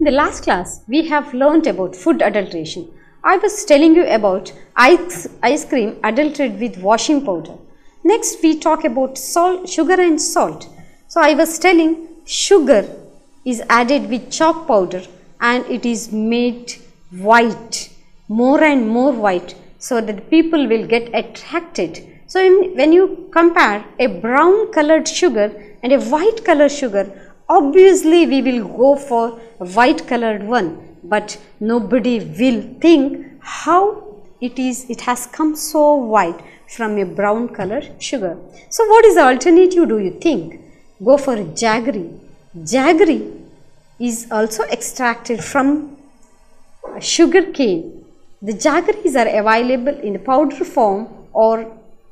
In the last class, we have learnt about food adulteration. I was telling you about ice, ice cream adulterated with washing powder. Next, we talk about salt, sugar and salt. So, I was telling sugar is added with chalk powder and it is made white, more and more white so that people will get attracted. So, in, when you compare a brown colored sugar and a white colored sugar, obviously we will go for a white colored one but nobody will think how it is it has come so white from a brown color sugar. So what is the alternative do you think? Go for jaggery. Jaggery is also extracted from sugar cane. The jaggeries are available in powder form or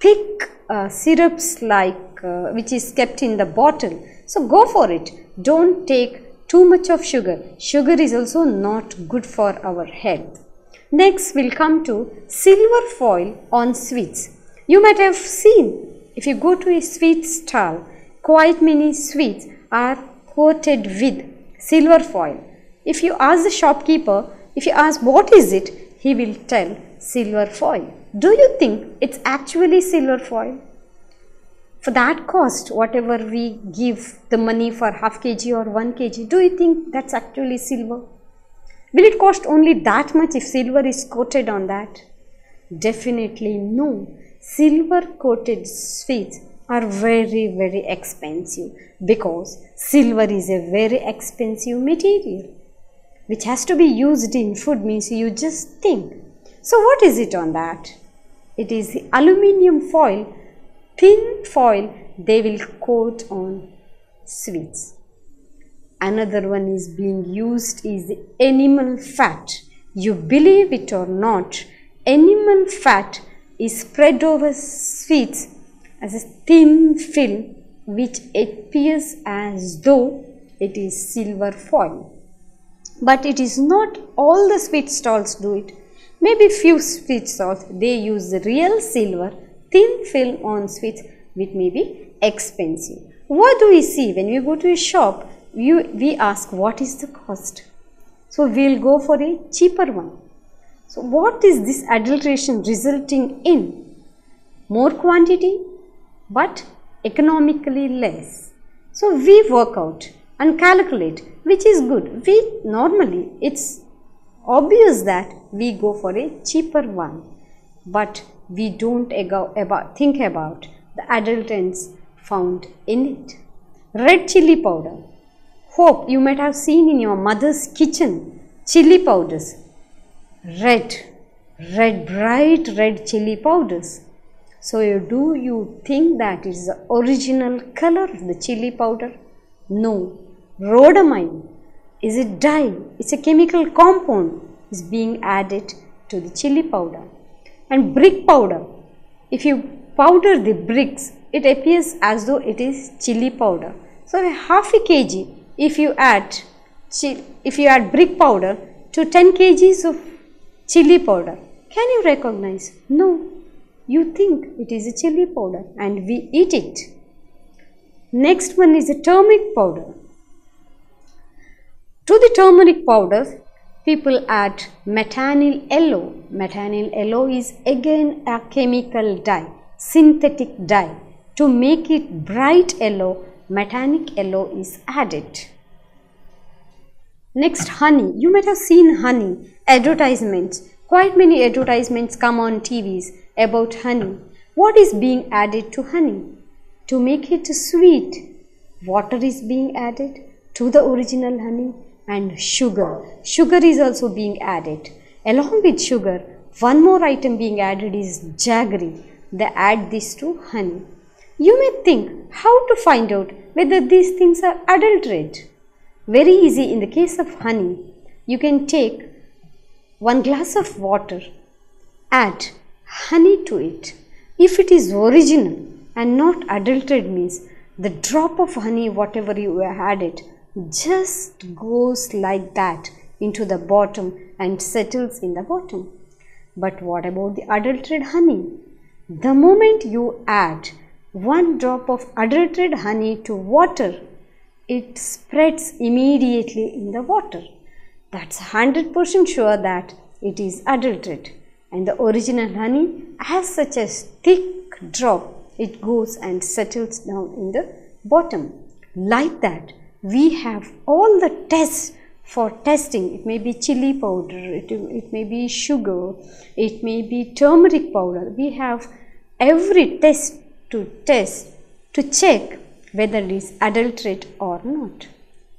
thick uh, syrups like uh, which is kept in the bottle. So go for it. Don't take too much of sugar. Sugar is also not good for our health. Next we'll come to silver foil on sweets. You might have seen if you go to a sweet stall, quite many sweets are coated with silver foil. If you ask the shopkeeper, if you ask what is it, he will tell silver foil. Do you think it's actually silver foil? For that cost whatever we give the money for half kg or 1 kg do you think that's actually silver? Will it cost only that much if silver is coated on that? Definitely no. Silver coated sweets are very very expensive because silver is a very expensive material which has to be used in food means you just think. So what is it on that? It is the aluminium foil thin foil they will coat on sweets. Another one is being used is animal fat. You believe it or not, animal fat is spread over sweets as a thin film which appears as though it is silver foil. But it is not all the sweet stalls do it. Maybe few sweet stalls they use real silver thin film on sweets which may be expensive. What do we see when we go to a shop? We ask what is the cost. So we will go for a cheaper one. So what is this adulteration resulting in? More quantity but economically less. So we work out and calculate which is good. We normally it's obvious that we go for a cheaper one but we don't about, think about the adulterants found in it. Red chili powder. Hope you might have seen in your mother's kitchen chili powders. Red, red, bright red chili powders. So do you think that is the original color of the chili powder? No. Rhodamine. Is it dye? It's a chemical compound is being added to the chili powder and brick powder. If you powder the bricks, it appears as though it is chili powder. So, a half a kg if you add if you add brick powder to 10 kgs of chili powder, can you recognize? No, you think it is a chili powder and we eat it. Next one is a turmeric powder. To the turmeric powder, people add metanil yellow. Metanil yellow is again a chemical dye, synthetic dye. To make it bright yellow, metallic yellow is added. Next, honey. You might have seen honey advertisements. Quite many advertisements come on TVs about honey. What is being added to honey? To make it sweet, water is being added to the original honey and sugar. Sugar is also being added. Along with sugar, one more item being added is jaggery. They add this to honey. You may think how to find out whether these things are adulterated. Very easy in the case of honey. You can take one glass of water, add honey to it. If it is original and not adulterated means the drop of honey whatever you added just goes like that into the bottom and settles in the bottom. But what about the adulterated honey? The moment you add one drop of adulterated honey to water, it spreads immediately in the water. that's 100% sure that it is adulterated. And the original honey, has such a thick drop, it goes and settles down in the bottom. Like that, we have all the tests for testing. It may be chili powder, it, it may be sugar, it may be turmeric powder. We have every test to test to check whether it is adulterate or not.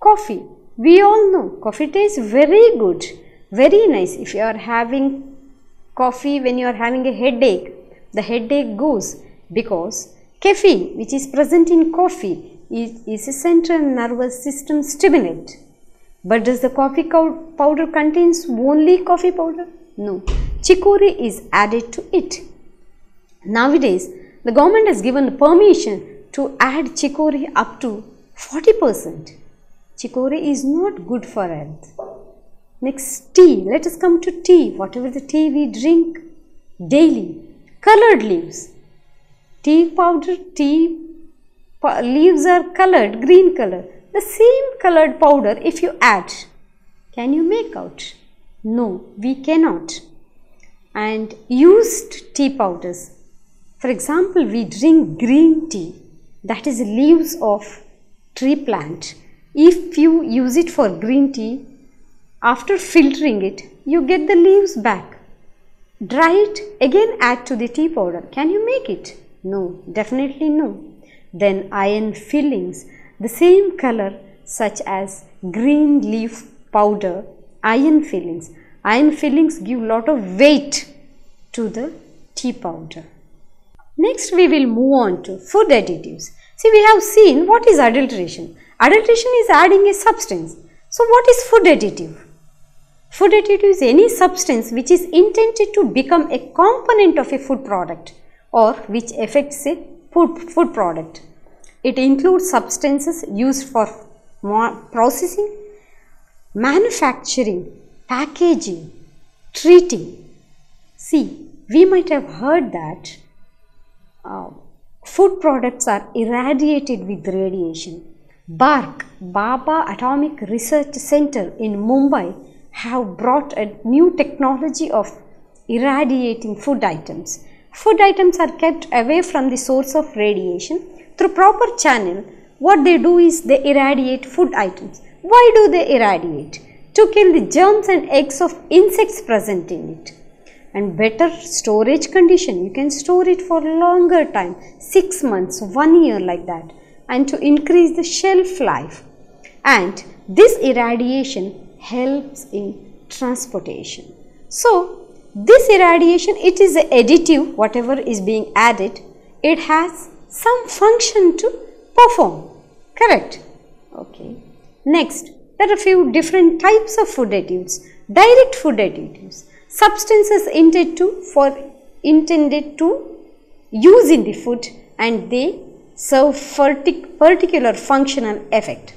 Coffee. We all know coffee tastes very good, very nice. If you are having coffee when you are having a headache, the headache goes because caffeine which is present in coffee is, is a central nervous system stimulant. But does the coffee powder contains only coffee powder? No. Chicory is added to it. Nowadays, the government has given permission to add chicory up to 40%. Chicory is not good for health. Next, tea. Let us come to tea. Whatever the tea we drink daily. Colored leaves. Tea powder, tea leaves are colored, green color. The same colored powder if you add, can you make out? No, we cannot. And used tea powders. For example, we drink green tea, that is leaves of tree plant. If you use it for green tea, after filtering it, you get the leaves back. Dry it, again add to the tea powder. Can you make it? No, definitely no. Then iron fillings, the same color such as green leaf powder, iron fillings. Iron fillings give lot of weight to the tea powder. Next we will move on to food additives. See we have seen what is adulteration. Adulteration is adding a substance. So what is food additive? Food additive is any substance which is intended to become a component of a food product or which affects a food, food product. It includes substances used for processing, manufacturing, packaging, treating. See, we might have heard that uh, food products are irradiated with radiation. BARC, Bhabha Atomic Research Center in Mumbai have brought a new technology of irradiating food items. Food items are kept away from the source of radiation through proper channel. What they do is they irradiate food items. Why do they irradiate? To kill the germs and eggs of insects present in it and better storage condition. You can store it for longer time, 6 months, 1 year like that and to increase the shelf life. And this irradiation helps in transportation. So, this irradiation it is additive whatever is being added it has some function to perform correct okay next there are a few different types of food additives direct food additives substances intended to for intended to use in the food and they serve particular functional effect.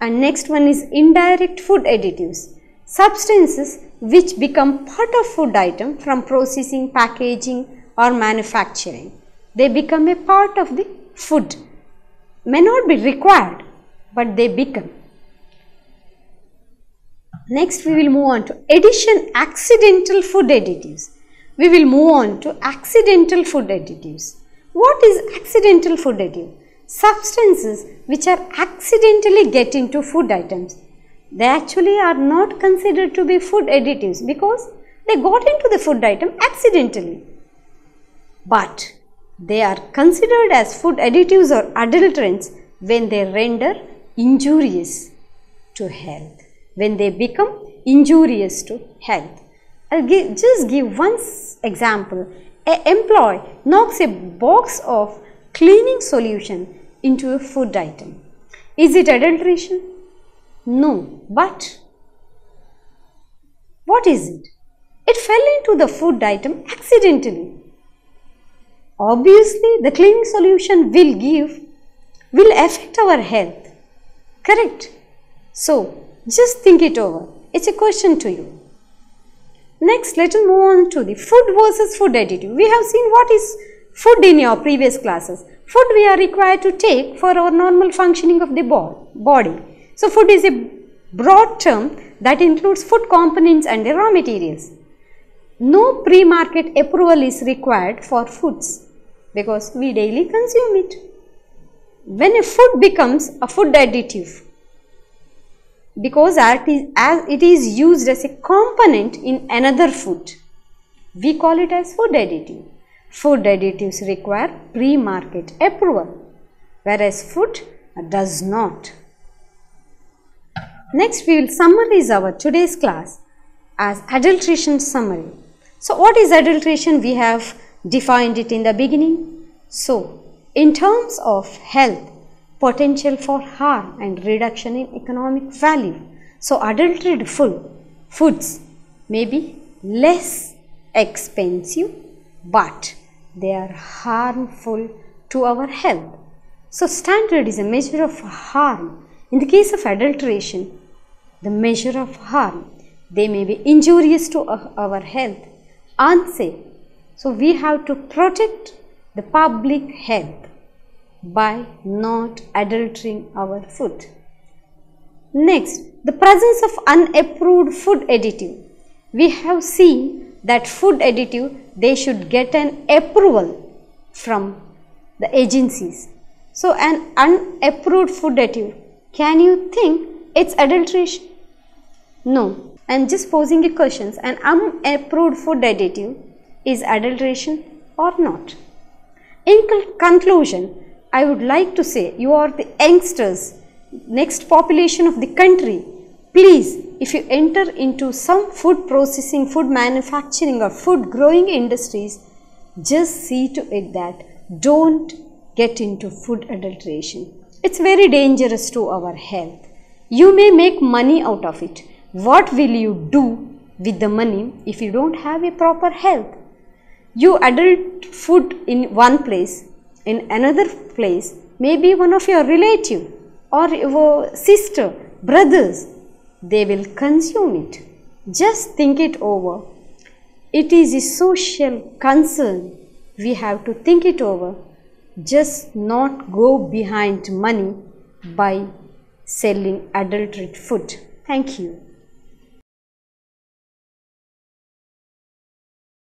And next one is indirect food additives. Substances which become part of food item from processing, packaging or manufacturing. They become a part of the food. May not be required, but they become. Next we will move on to addition accidental food additives. We will move on to accidental food additives. What is accidental food additive? Substances which are accidentally get into food items. They actually are not considered to be food additives because they got into the food item accidentally. But they are considered as food additives or adulterants when they render injurious to health when they become injurious to health. I'll give, just give one example. An employee knocks a box of cleaning solution into a food item. Is it adulteration? No, but what is it? It fell into the food item accidentally. Obviously, the cleaning solution will give, will affect our health. Correct? So, just think it over. It's a question to you. Next, let us move on to the food versus food additive. We have seen what is food in your previous classes. Food we are required to take for our normal functioning of the body. So, food is a broad term that includes food components and raw materials. No pre-market approval is required for foods because we daily consume it. When a food becomes a food additive, because as it is used as a component in another food, we call it as food additive. Food additives require pre-market approval, whereas food does not. Next, we will summarize our today's class as adulteration summary. So, what is adulteration? We have defined it in the beginning. So, in terms of health, potential for harm and reduction in economic value. So, adulterated food, foods may be less expensive, but they are harmful to our health. So, standard is a measure of harm. In the case of adulteration, the measure of harm. They may be injurious to our health, unsafe. So we have to protect the public health by not adultering our food. Next, the presence of unapproved food additive. We have seen that food additive, they should get an approval from the agencies. So an unapproved food additive, can you think it's adulteration? No, I am just posing a question. An unapproved food additive is adulteration or not? In conclusion, I would like to say you are the youngsters, next population of the country. Please, if you enter into some food processing, food manufacturing or food growing industries, just see to it that don't get into food adulteration. It's very dangerous to our health. You may make money out of it, what will you do with the money if you don't have a proper health? You adult food in one place, in another place, maybe one of your relative or your sister, brothers, they will consume it. Just think it over. It is a social concern. We have to think it over. Just not go behind money by selling adulterated food. Thank you.